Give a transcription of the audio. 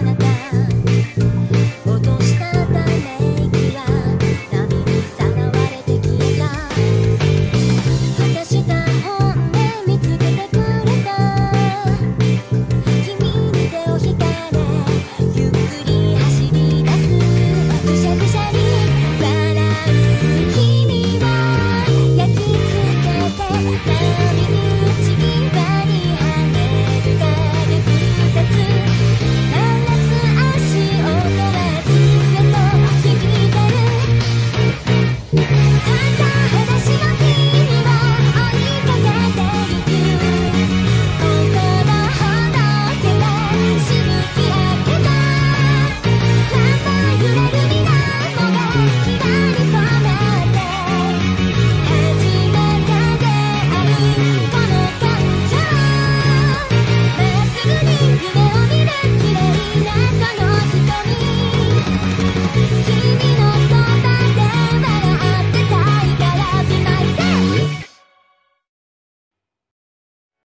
あなた。